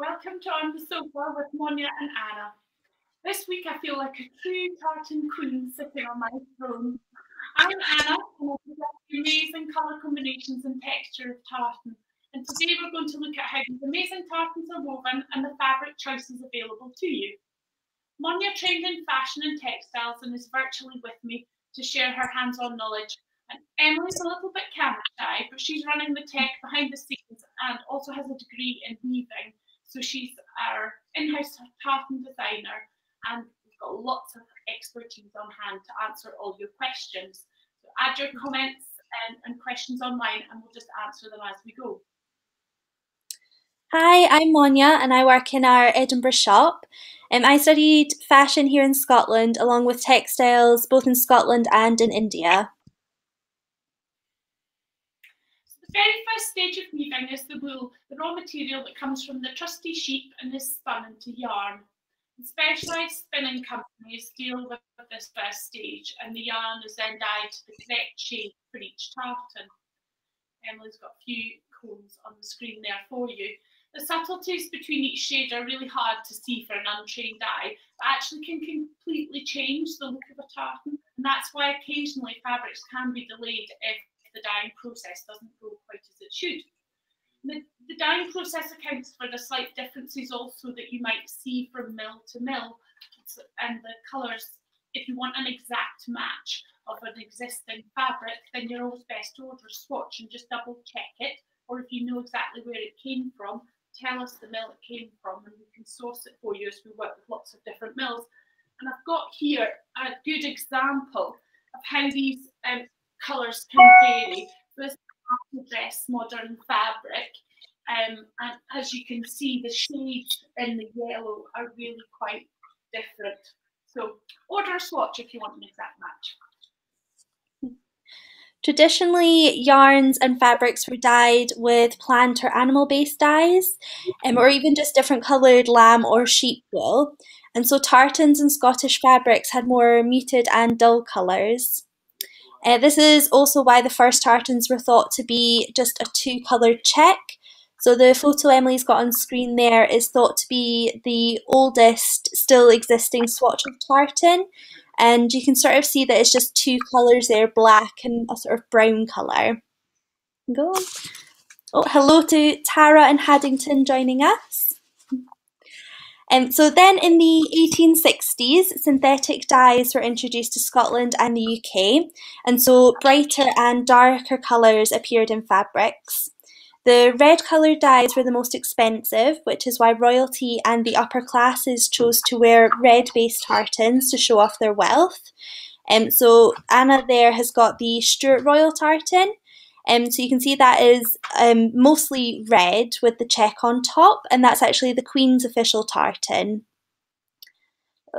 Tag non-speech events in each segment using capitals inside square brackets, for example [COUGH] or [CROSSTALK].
Welcome to On the Sofa with Monja and Anna. This week I feel like a true tartan queen sitting on my throne. I'm Anna and I present amazing colour combinations and texture of tartan. And today we're going to look at how these amazing tartans are woven and the fabric choices available to you. Monja trained in fashion and textiles and is virtually with me to share her hands-on knowledge and Emily's a little bit camera shy, but she's running the tech behind the scenes and also has a degree in weaving. So she's our in-house tartan designer and we've got lots of expertise on hand to answer all your questions. So add your comments and, and questions online and we'll just answer them as we go. Hi, I'm Monja and I work in our Edinburgh shop. Um, I studied fashion here in Scotland along with textiles both in Scotland and in India. The very first stage of weaving is the wool, the raw material that comes from the trusty sheep and is spun into yarn. Specialised spinning companies deal with this first stage and the yarn is then dyed to the correct shade for each tartan. Emily's got a few cones on the screen there for you. The subtleties between each shade are really hard to see for an untrained eye, but actually can completely change the look of a tartan. And that's why occasionally fabrics can be delayed if the dyeing process doesn't go quite as it should. The, the, dyeing process accounts for the slight differences also that you might see from mill to mill and the colours. If you want an exact match of an existing fabric, then you're always best to order a swatch and just double check it. Or if you know exactly where it came from, tell us the mill it came from and we can source it for you as we work with lots of different mills. And I've got here a good example of how these um, colours can vary. Is dress modern fabric. Um, and as you can see, the shades in the yellow are really quite different. So order a swatch if you want an exact match. Traditionally, yarns and fabrics were dyed with plant or animal based dyes, um, or even just different coloured lamb or sheep wool. And so tartans and Scottish fabrics had more muted and dull colours. Uh, this is also why the first tartans were thought to be just a two coloured check. So the photo Emily's got on screen there is thought to be the oldest still existing swatch of tartan. And you can sort of see that it's just two colours there, black and a sort of brown colour. Go on. Oh, hello to Tara and Haddington joining us. Um, so then in the 1860s, synthetic dyes were introduced to Scotland and the UK, and so brighter and darker colours appeared in fabrics. The red coloured dyes were the most expensive, which is why royalty and the upper classes chose to wear red based tartans to show off their wealth. Um, so Anna there has got the Stuart Royal tartan, um, so you can see that is um, mostly red with the check on top, and that's actually the Queen's official tartan.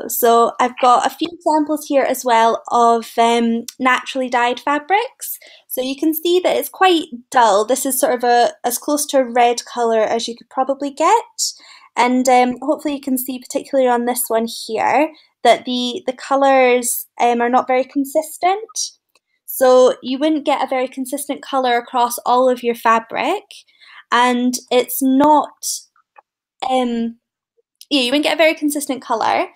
So I've got a few examples here as well of um, naturally dyed fabrics. So you can see that it's quite dull. This is sort of a as close to a red colour as you could probably get. And um, hopefully you can see particularly on this one here that the, the colours um, are not very consistent. So you wouldn't get a very consistent color across all of your fabric and it's not, um, yeah, you wouldn't get a very consistent color.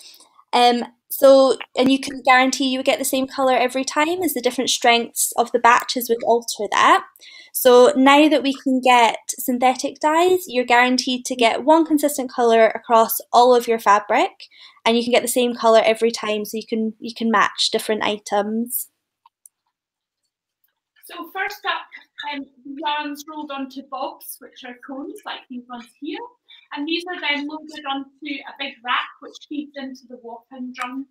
Um, so, and you can guarantee you would get the same color every time as the different strengths of the batches would alter that. So now that we can get synthetic dyes, you're guaranteed to get one consistent color across all of your fabric and you can get the same color every time so you can you can match different items. So first up, um, yarns rolled onto bobs, which are cones like these ones here. And these are then loaded onto a big rack, which feeds into the warping drum.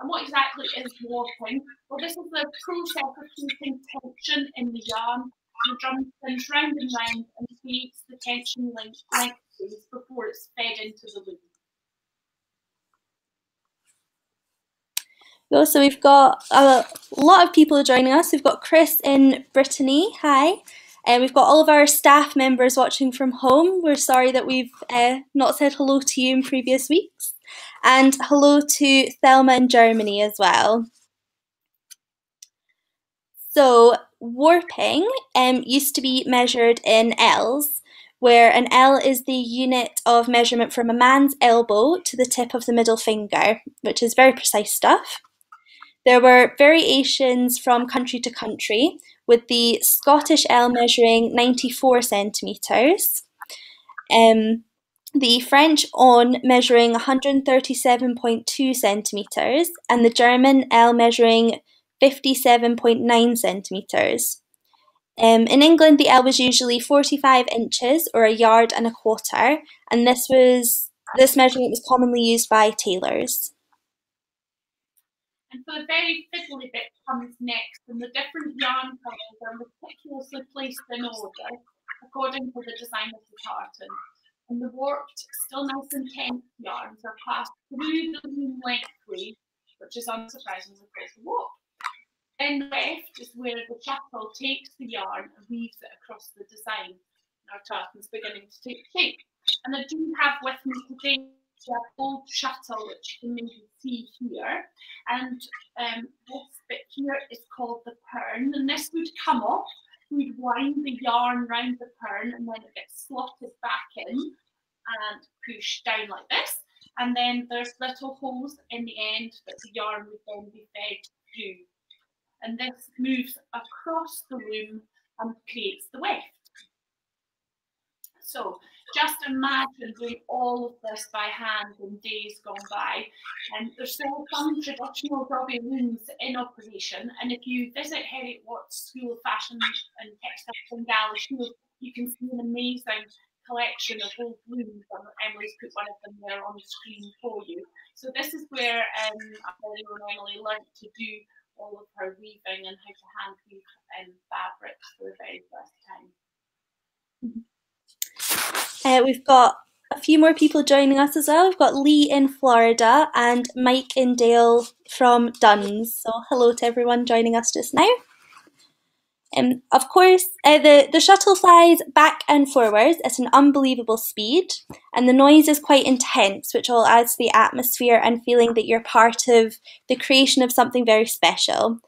And what exactly is warping? Well, this is the process of keeping tension in the yarn. The drum spins round and round and creates the tension length before it's fed into the loom. So we've got a lot of people joining us. We've got Chris in Brittany. Hi. And uh, we've got all of our staff members watching from home. We're sorry that we've uh, not said hello to you in previous weeks. And hello to Thelma in Germany as well. So warping um, used to be measured in ells, where an ell is the unit of measurement from a man's elbow to the tip of the middle finger, which is very precise stuff. There were variations from country to country, with the Scottish ell measuring 94 centimetres, um, the French aune measuring 137.2 centimetres, and the German ell measuring 57.9 centimetres. Um, in England, the ell was usually 45 inches or a yard and a quarter, and this was this measurement was commonly used by tailors. And so the very fiddly bit comes next, and the different yarn colours are meticulously placed in order according to the design of the tartan. And the warped, still nice and tense yarns are passed through the loom lengthways, which is unsurprisingly called the warp. Then the weft is where the shuttle takes the yarn and weaves it across the design. And Our tartan's beginning to take shape. And I do have with me today a old shuttle, which you can maybe see here. And um, this bit here is called the pern, and this would come off. We'd wind the yarn round the pern, and then it gets slotted back in and pushed down like this. And then there's little holes in the end that the yarn would then be fed through. And this moves across the loom and creates the weft. So just imagine doing all of this by hand in days gone by. And there's still some traditional Dobby looms in operation. And if you visit Heriot Watt's School of Fashion and Textiles in Galloway you can see an amazing collection of old looms. And Emily's put one of them there on the screen for you. So this is where um, Emily learned to do all of her weaving and how to hand weave um, fabrics for the very first time. Uh, we've got a few more people joining us as well. We've got Lee in Florida and Mike in Dale from Duns. So hello to everyone joining us just now. Um, of course, uh, the, the shuttle flies back and forwards at an unbelievable speed, and the noise is quite intense, which all adds to the atmosphere and feeling that you're part of the creation of something very special.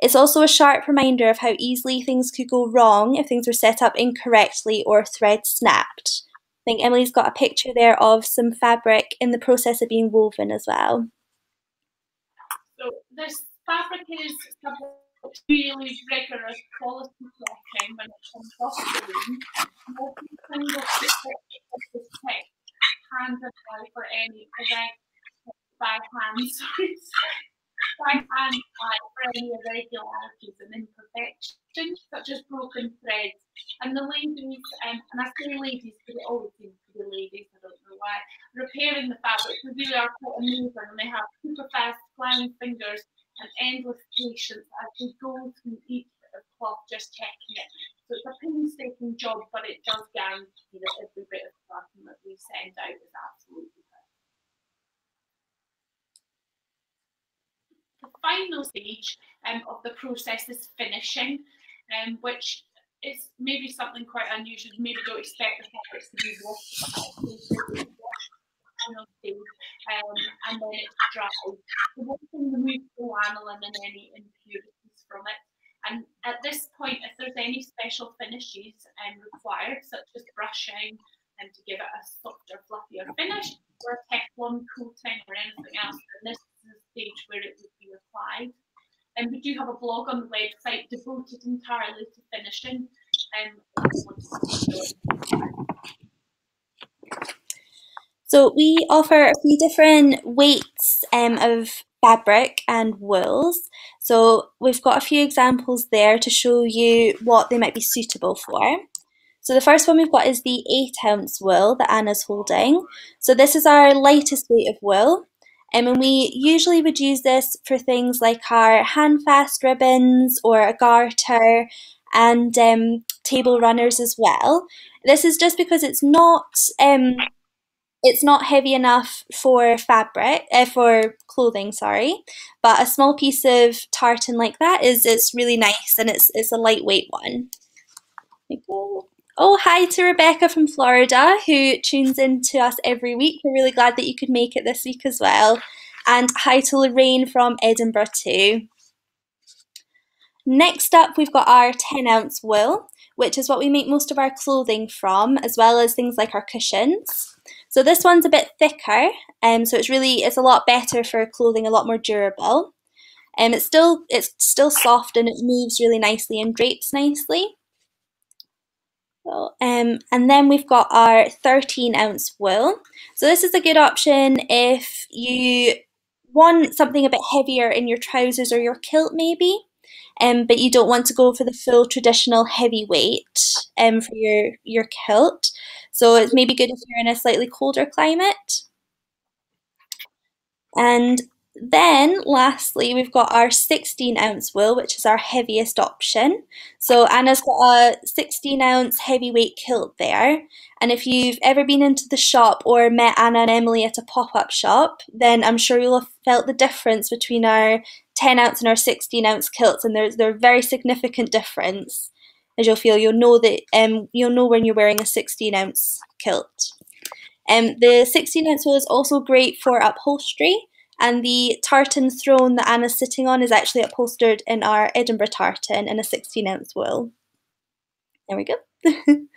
It's also a sharp reminder of how easily things could go wrong if things were set up incorrectly or threads snapped. I think Emily's got a picture there of some fabric in the process of being woven as well. So this fabric is really rigorous quality when it comes off the loom. Single hand and for any by hand, [LAUGHS] sorry, by hand for any irregularities and imperfections such as broken threads. And the ladies, um, and I say ladies because it always seems to be ladies, I don't know why, repairing the fabric, they really are quite amazing and they have super fast flying fingers and endless patience as they go through each bit of cloth, just checking it. So it's a painstaking job, but it does guarantee that every bit of cloth that we send out is absolutely The final stage um, of the process is finishing, um, which is maybe something quite unusual. You maybe don't expect the fabrics to be washed um, and then it's dry. The one thing removes the lanolin and any impurities from it. And at this point, if there's any special finishes um, required, such as brushing and to give it a softer, fluffier finish, or a Teflon coating or anything else, then this the stage where it would be applied. And we do have a blog on the website devoted entirely to finishing. Um, so we offer a few different weights um, of fabric and wools. So we've got a few examples there to show you what they might be suitable for. So the first one we've got is the 8 ounce wool that Anna's holding. So this is our lightest weight of wool. Um, and we usually would use this for things like our handfast ribbons or a garter and um, table runners as well. This is just because it's not um, it's not heavy enough for fabric, uh, for clothing, sorry. But a small piece of tartan like that is it's really nice and it's it's a lightweight one. Oh, hi to Rebecca from Florida who tunes in to us every week. We're really glad that you could make it this week as well. And hi to Lorraine from Edinburgh too. Next up, we've got our 10 ounce wool, which is what we make most of our clothing from, as well as things like our cushions. So this one's a bit thicker, um, so it's really it's a lot better for clothing, a lot more durable. Um, it's still it's still soft and it moves really nicely and drapes nicely. Um, and then we've got our 13 ounce wool. So this is a good option if you want something a bit heavier in your trousers or your kilt maybe, um, but you don't want to go for the full traditional heavy weight um, for your, your kilt. So it's maybe good if you're in a slightly colder climate. And then lastly, we've got our 16 ounce wool, which is our heaviest option. So Anna's got a 16 ounce heavyweight kilt there. And if you've ever been into the shop or met Anna and Emily at a pop up shop, then I'm sure you'll have felt the difference between our 10 ounce and our 16 ounce kilts. And there's, there's a very significant difference. As you'll feel, you'll know that um, you'll know when you're wearing a 16 ounce kilt. Um, the 16 ounce wool is also great for upholstery. And the tartan throne that Anna's sitting on is actually upholstered in our Edinburgh tartan in a 16 ounce wool. There we go. and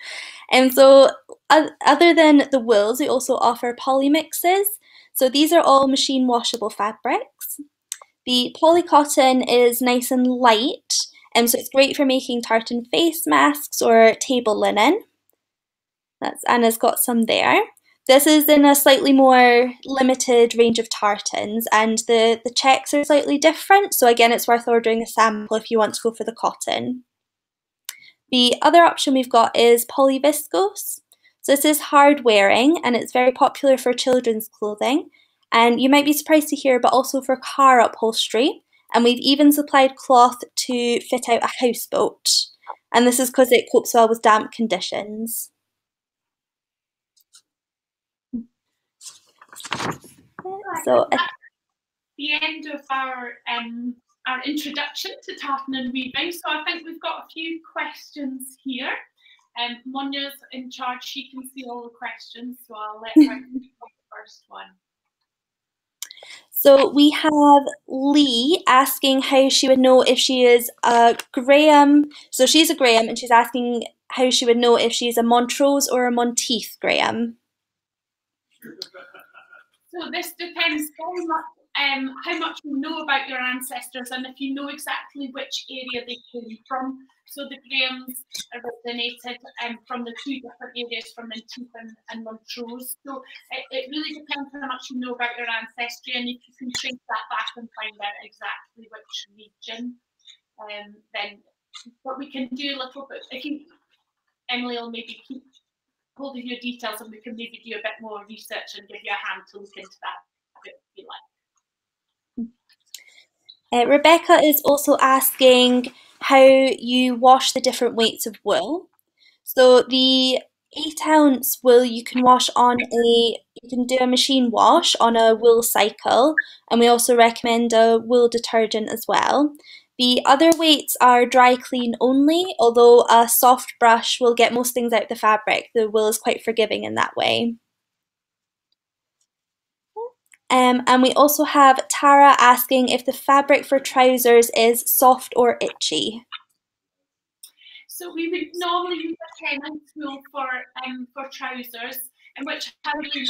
[LAUGHS] um, so, other than the wools, we also offer poly mixes. So, these are all machine washable fabrics. The poly cotton is nice and light, and so it's great for making tartan face masks or table linen. That's Anna's got some there. This is in a slightly more limited range of tartans and the, the checks are slightly different. So again, it's worth ordering a sample if you want to go for the cotton. The other option we've got is polyviscose. So this is hard wearing and it's very popular for children's clothing. And you might be surprised to hear, but also for car upholstery. And we've even supplied cloth to fit out a houseboat. And this is because it copes well with damp conditions. So at the end of our um, our introduction to tartan and weaving, so I think we've got a few questions here. Um, Monja's in charge; she can see all the questions, so I'll let her [LAUGHS] take the first one. So we have Lee asking how she would know if she is a Graham. So she's a Graham, and she's asking how she would know if she's a Montrose or a Monteith Graham. So this depends very much um, how much you know about your ancestors and if you know exactly which area they came from. So the Grahams originated um, from the two different areas from Menteith and, and Montrose. So it, it, really depends how much you know about your ancestry and if you can trace that back and find out exactly which region, um, then what we can do a little bit, if you, Emily will maybe keep hold of your details and we can maybe do a bit more research and give you a hand to look into that if you like. Uh, Rebecca is also asking how you wash the different weights of wool. So the eight ounce wool you can wash on a you can do a machine wash on a wool cycle and we also recommend a wool detergent as well. The other weights are dry clean only, although a soft brush will get most things out the fabric. The wool is quite forgiving in that way. Um, and we also have Tara asking if the fabric for trousers is soft or itchy. So we would normally use a 10 ounce wool for, um, for trousers, in which has a nice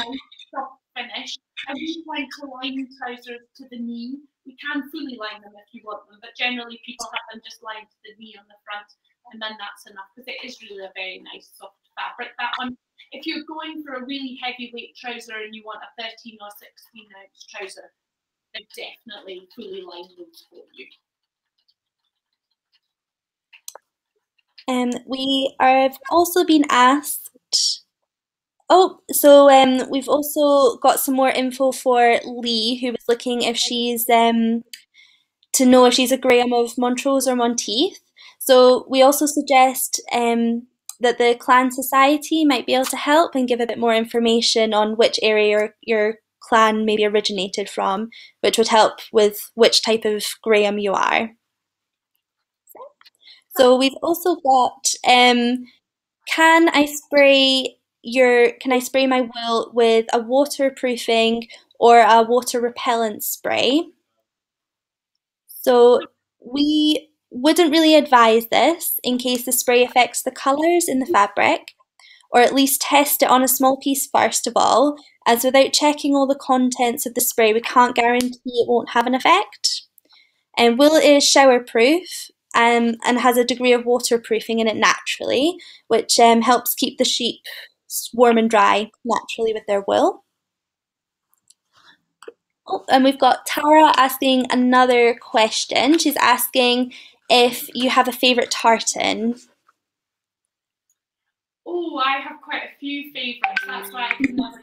soft finish. And we like to line trousers to the knee you can fully line them if you want them, but generally people have them just lined to the knee on the front, and then that's enough because it is really a very nice soft fabric. That one, if you're going for a really heavyweight trouser and you want a 13 or 16 ounce trouser, they definitely fully line those for you. Um, we have also been asked Oh, so um, we've also got some more info for Lee, who was looking if she's um, to know if she's a Graham of Montrose or Monteith. So we also suggest um, that the clan society might be able to help and give a bit more information on which area your, your clan maybe originated from, which would help with which type of Graham you are. So we've also got um, can I spray your can I spray my wool with a waterproofing or a water repellent spray. So we wouldn't really advise this in case the spray affects the colours in the fabric, or at least test it on a small piece first of all, as without checking all the contents of the spray, we can't guarantee it won't have an effect. And wool is shower proof um, and has a degree of waterproofing in it naturally, which um, helps keep the sheep warm and dry naturally with their wool. Oh, and we've got Tara asking another question. She's asking if you have a favourite tartan. Oh, I have quite a few favourites. That's why I never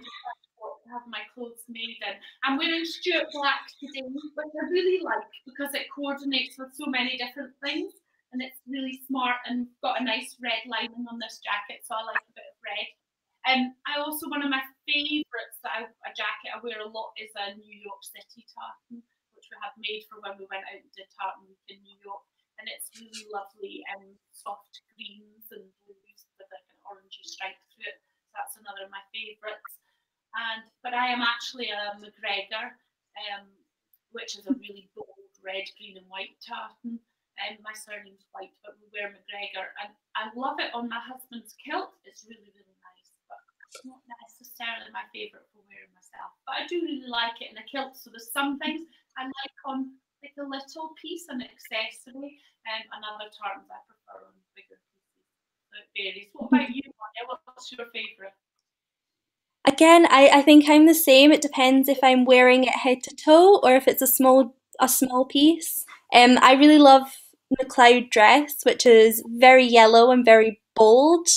have my clothes made in. I'm wearing Stuart Black today, which I really like because it coordinates with so many different things and it's really smart and got a nice red lining on this jacket, so I like a bit of red. Um, I also one of my favourites that I, a jacket I wear a lot is a New York City tartan, which we have made for when we went out and did tartan in New York, and it's really lovely and soft greens and blues with like an orangey stripe through it. So that's another of my favourites. And but I am actually a McGregor, um, which is a really bold red, green, and white tartan. And my surname's White, but we wear McGregor, and I love it on my husband's kilt. It's really, really not necessarily my favourite for wearing myself, but I do really like it in a kilt. So there's some things I like on like a little piece, an accessory, um, and other tartans I prefer on bigger pieces. So it varies. What about you, Monja? What's your favourite? Again, I, I think I'm the same. It depends if I'm wearing it head to toe or if it's a small a small piece. Um, I really love the McLeod dress, which is very yellow and very bold.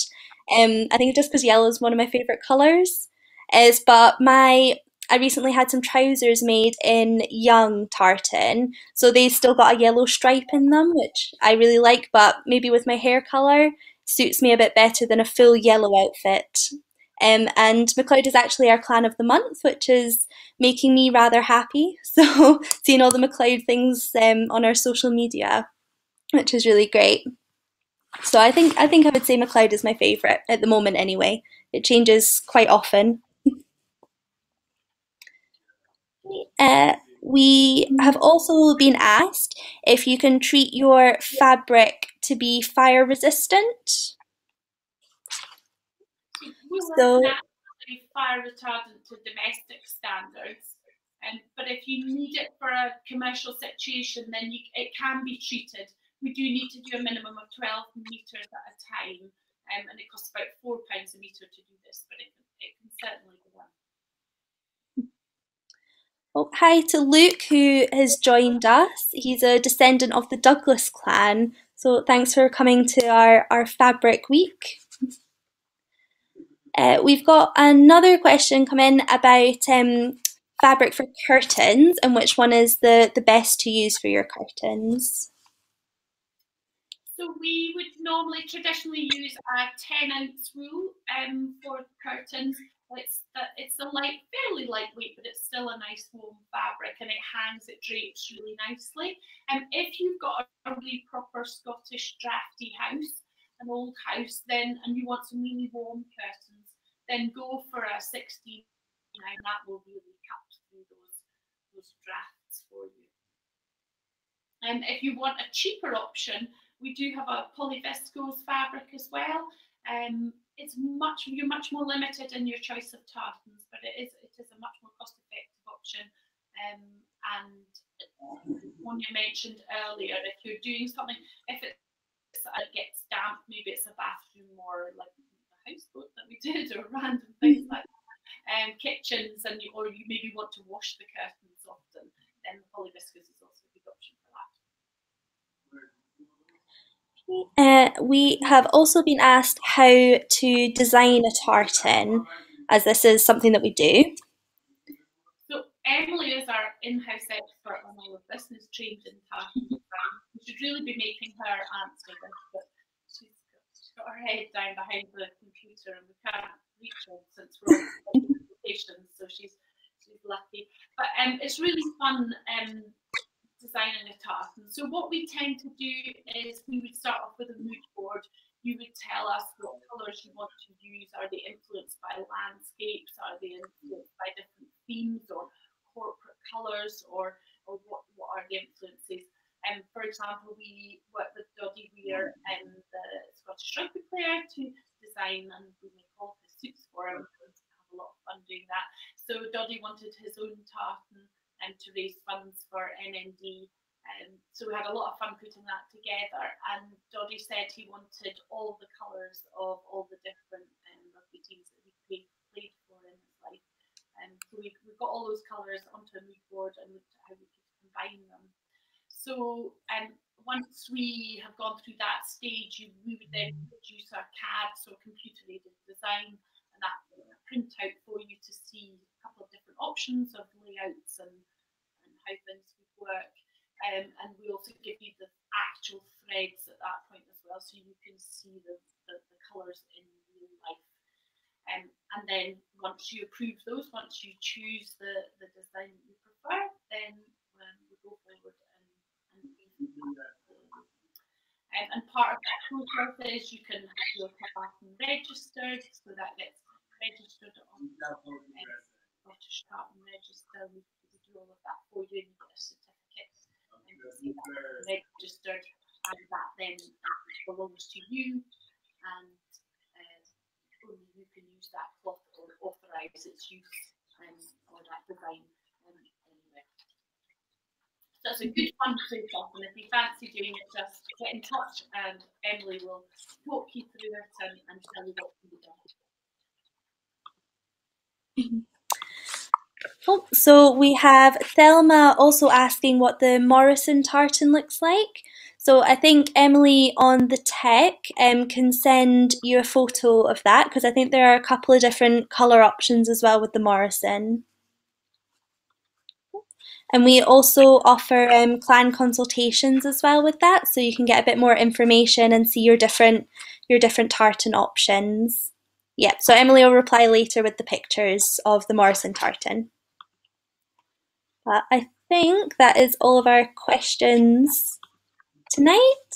Um, I think just because yellow is one of my favourite colours. Is but my I recently had some trousers made in young tartan, so they still got a yellow stripe in them, which I really like. But maybe with my hair colour, suits me a bit better than a full yellow outfit. Um, and McLeod is actually our clan of the month, which is making me rather happy. [LAUGHS] So seeing all the McLeod things um, on our social media, which is really great. So I think I think I would say McLeod is my favourite at the moment. Anyway, it changes quite often. [LAUGHS] uh, we have also been asked if you can treat your fabric to be fire resistant. so, fire retardant to domestic standards. Um, but if you need it for a commercial situation, then you, it can be treated we do need to do a minimum of 12 metres at a time, um, and it costs about £4 a metre to do this, but it, it can certainly be done. Well, hi to Luke, who has joined us. He's a descendant of the Douglas clan, so thanks for coming to our, our Fabric Week. Uh, we've got another question come in about um, fabric for curtains and which one is the, the best to use for your curtains. So we would normally traditionally use a 10 ounce wool um, for curtains. It's the, it's a light, fairly lightweight, but it's still a nice warm fabric and it hangs, it drapes really nicely. And um, if you've got a really proper Scottish drafty house, an old house, then and you want some really warm curtains, then go for a 16 and that will really cut through those, those drafts for you. And if you want a cheaper option, we do have a polyviscose fabric as well. Um, it's much you're much more limited in your choice of tartans, but it is it is a much more cost effective option. Um, and one you mentioned earlier, if you're doing something, if it, it gets damp, maybe it's a bathroom or like the houseboat that we [LAUGHS] did, or random things like that. Um, kitchens, and you, or you maybe want to wash the curtains often, then the polyviscose is also a good option for that. Uh, we have also been asked how to design a tartan, as this is something that we do. So Emily is our in-house expert on all of this and is trained in tartan design. We should really be making her answer this, but she's got, her head down behind the computer and we can't reach her since we're on [LAUGHS] presentations, so she's she's lucky. But um, it's really fun um, designing a tartan. So what we tend to do is we would start off with a mood board. You would tell us what colours you want to use. Are they influenced by landscapes? Are they influenced by different themes or corporate colours or, or what, what are the influences? And um, for example, we work with Doddie Weir and the Scottish Rugby player to design and we make all the suits for him. We have a lot of fun doing that. So Doddie wanted his own tartan um, to raise funds for MND. Um, so we had a lot of fun putting that together. And Doddie said he wanted all the colours of all the different um, rugby teams that he played, for in his life. Um, so we, we got all those colours onto a mood board and looked at how we could combine them. So um, once we have gone through that stage, you, we would then produce our CAD, so computer aided design, and that print out for you to see a couple of different options of layouts and, and how things would work. Um, and we also give you the actual threads at that point as well, so you can see the, the, the colours in real life. Um, and then once you approve those, once you choose the, the design that you prefer, then um, we go forward um, and part of that process is you can have your tartan registered, so that gets registered on the um, Scottish Tartan Register. We, we do all of that for you and you get a certificate registered, and that then belongs to you, and uh, only you can use that cloth or authorise its use um, or that design so it's a good fun process, and if you fancy doing it, just get in touch and Emily will walk you through it and, and tell you what be done. [LAUGHS] Oh, so we have Thelma also asking what the Morrison tartan looks like. So I think Emily on the tech um, can send you a photo of that because I think there are a couple of different colour options as well with the Morrison. And we also offer um, clan consultations as well with that, so you can get a bit more information and see your different your different tartan options. Yeah, so Emily will reply later with the pictures of the Morrison tartan. But I think that is all of our questions tonight.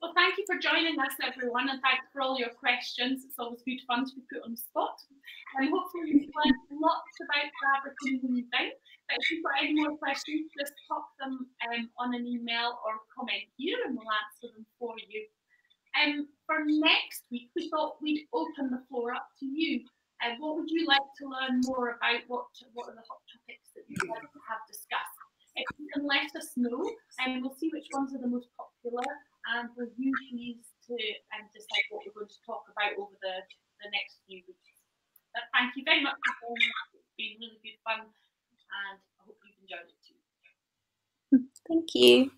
Well, thank you for joining us, everyone, and thanks for all your questions. It's always good fun to be put on the spot. And hopefully you've learned lots about fabric and. But if you've got any more questions, just pop them um, on an email or comment here and we'll answer them for you. Um, for next week, we thought we'd open the floor up to you. Uh, what would you like to learn more about? What, what are the hot topics that you'd like to have discussed? Can let us know, and we'll see which ones are the most popular, and we'll use these to um, decide what we're going to talk about over the, the next few weeks. But thank you very much for It's been really good fun and I hope you've enjoyed it too. Thank you.